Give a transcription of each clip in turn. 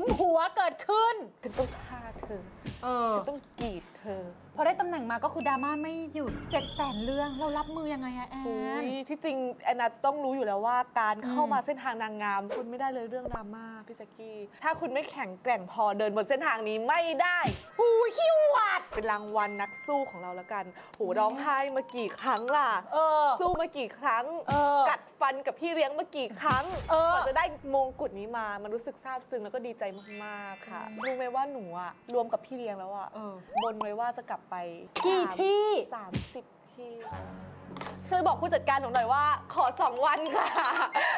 มหัวเกิดขึ้นฉันต้องฆ่าเธอเออ ฉันต้องกรีดเธอ พอได้ตำแหน่งมาก็คือดราม่าไม่หยุดเจ็ดแสนเรื่องเรารับมือยังไงอะแออุ๊นยที่จริงแอนนาต้องรู้อยู่แล้วว่าการเข้าอืมมาเส้นทางนางงาม คุณไม่ได้เลยเรื่องดราม่าพี่แจ๊กกี้ ถ้าคุณไม่แข็งแกร่งพอเดินบนเส้นทางนี้ไม่ได้ หูคิววัด เป็นรางวัลนักสู้ของเราแล้วกันโหร้องไห้มากี่ครั้งล่ะ เออ สู้มากี่ครั้ง เออ กัดฟันกับพี่เลี้ยงมากี่ครั้งเออ กว่าจะได้มงกุฎนี้มา มันรู้สึกซาบซึ้งแล้วก็ดีใจมากๆค่ะ รู้ไหมว่าหนูอะรวมกับพี่เลี้ยงแล้วอะเออบนไว้ว่าจะกลับไปกี่สามที่สามสิบที่ ช่วยบอกผู้จัดการหนูหน่อยว่า ขอสองวันค่ะ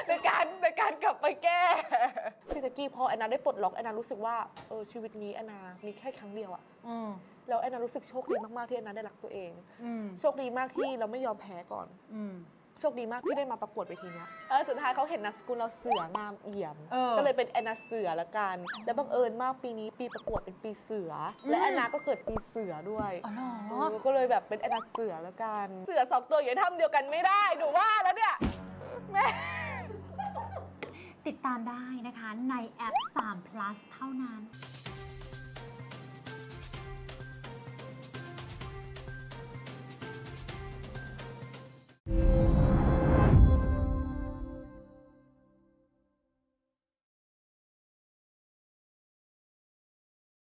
ในการในการกลับไปแก้พี่ แจ๊กกี้พอแอนนาได้ปลดล็อกแอนนารู้สึกว่าเออชีวิตนี้แอนนา มีแค่ครั้งเดียวอะอืม แล้วแอนนารู้สึกโชคดีมากๆที่แอนนาได้รักตัวเอง อืม โชคดีมากที่เราไม่ยอมแพ้ก่อน อืม โชคดีมากที่ได้มาประกวดเวทีเนี้ยเออสุดท้ายเขาเห็นนามสกุลเราเสืองามเอี่ยม เออก็เลยเป็นแอนนาเสือละกัน แล้วบังเอิญมากปีนี้ปีประกวดเป็นปีเสืออม และแอนนาก็เกิดปีเสือด้วยอ๋อเหรอ เออก็เลยแบบเป็นแอนนาเสือละกัน เสือสองตัวอย่าทำเดียวกันไม่ได้หนูว่าแล้วเนี่ยแม่ ติดตามได้นะคะในแอป 3 plus เท่านั้น